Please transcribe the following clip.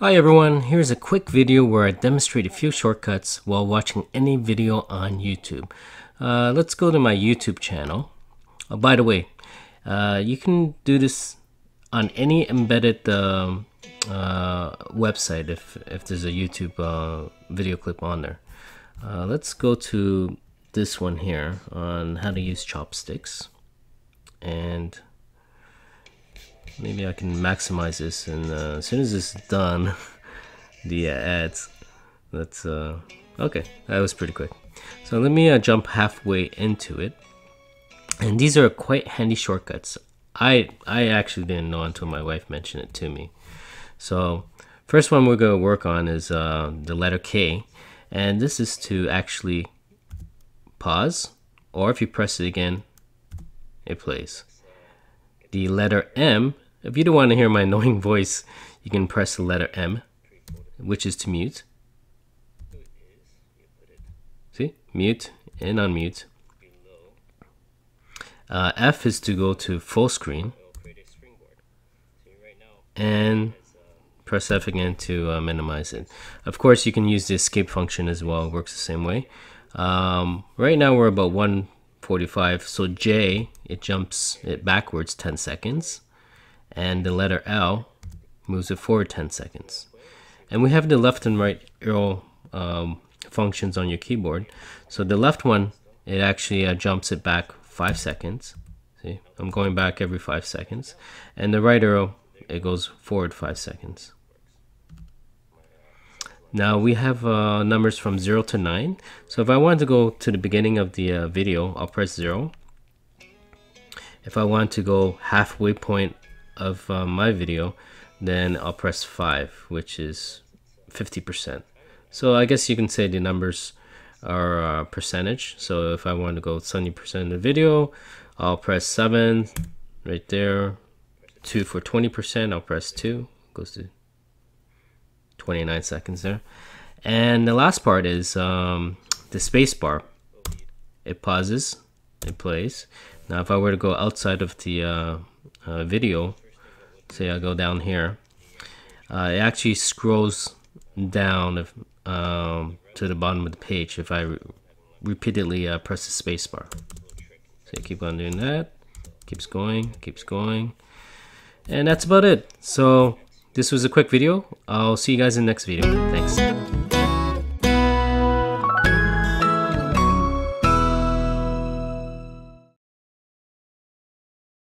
Hi everyone, here's a quick video where I demonstrate a few shortcuts while watching any video on YouTube. Uh, let's go to my YouTube channel. Oh, by the way, uh, you can do this on any embedded um, uh, website if, if there's a YouTube uh, video clip on there. Uh, let's go to this one here on how to use chopsticks and maybe I can maximize this and uh, as soon as is done the uh, ads that's uh okay that was pretty quick. So let me uh, jump halfway into it. And these are quite handy shortcuts. I I actually didn't know until my wife mentioned it to me. So first one we're going to work on is uh, the letter K. And this is to actually pause or if you press it again it plays. The letter M if you don't want to hear my annoying voice, you can press the letter M, which is to mute. See? Mute and unmute. Uh, F is to go to full screen. And press F again to uh, minimize it. Of course, you can use the escape function as well. It works the same way. Um, right now, we're about 145. So J, it jumps it backwards 10 seconds and the letter L moves it forward 10 seconds. And we have the left and right arrow um, functions on your keyboard. So the left one, it actually uh, jumps it back 5 seconds. See, I'm going back every 5 seconds. And the right arrow, it goes forward 5 seconds. Now we have uh, numbers from 0 to 9. So if I want to go to the beginning of the uh, video, I'll press 0. If I want to go halfway point of uh, my video, then I'll press 5, which is 50%. So I guess you can say the numbers are uh, percentage. So if I want to go 70% of the video, I'll press 7 right there. 2 for 20%, I'll press 2. Goes to 29 seconds there. And the last part is um, the space bar. It pauses, it plays. Now if I were to go outside of the uh, uh, video, say I go down here, uh, it actually scrolls down if, um, to the bottom of the page if I re repeatedly uh, press the spacebar. So keep on doing that, keeps going, keeps going, and that's about it. So this was a quick video. I'll see you guys in the next video. Thanks.